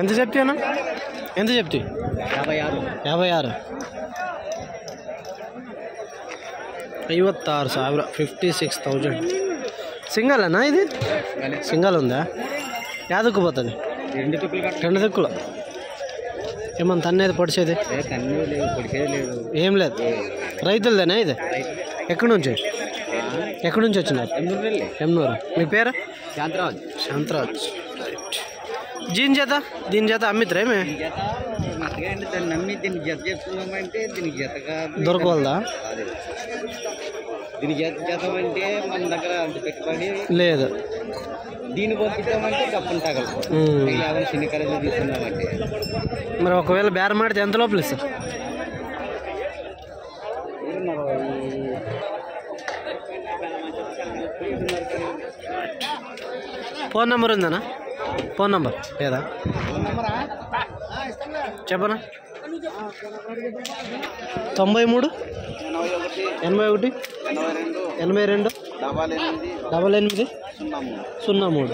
ఎంత చెప్తాను ఎంత చెప్తాయి యాభై ఆరు యాభై ఆరు ಐವತ್ತಾರು ಸಾವಿರ ಫಿಫ್ಟಿ ಸಿಕ್ಸ್ ತೌಸಂಡ್ సింగల్ అన్నా ఇది సింగల్ ఉందా యాదకు పోతుంది రెండు ఏమన్నా తన్నేది పొడిచేది? ఏం లేదు రైతులదేనా ఇది? ఎక్కడి నుంచి? ఎక్కడి నుంచి వచ్చినారు? ఎమ్నూరు. మీ పేరు? శాంతరాజు. శాంతరాజ్. దీని చేత దీని చేత అమ్మిత్రా ఏమే? దొరకవలదా? దీని జత అంటే మన దగ్గర అంత పెట్టుబడి లేదు. దీన్ని పంపించామంటే తగలదు ఉమ్. యాభై చిన్న ఖరీదు తీసుకున్నామంటే. మరి ఒకవేళ బేరం ఆడితే ఎంత లోపల ఇస్తారు? ఫోన్ నెంబర్ ఉందనా? ఫోన్ నెంబర్ లేదా చెప్పనా? తొంభై మూడు? ఎనభై ఒకటి? ఎనభై రెండు. డబల్ ఎనిమిది. సున్నా మూడు.